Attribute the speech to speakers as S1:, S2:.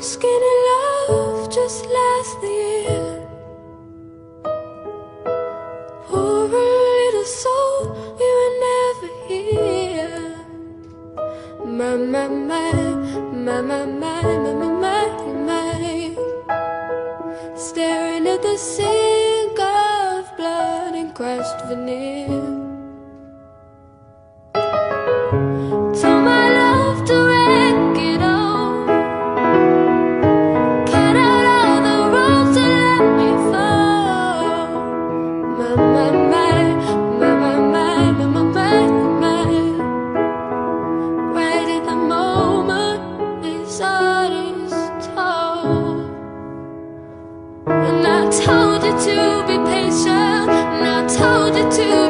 S1: Skinny love just last year. Little we were never here. My, my, my, my, my, my, my, my, my. Staring at the sink of blood and crushed veneer. Told you to be patient, and I told you to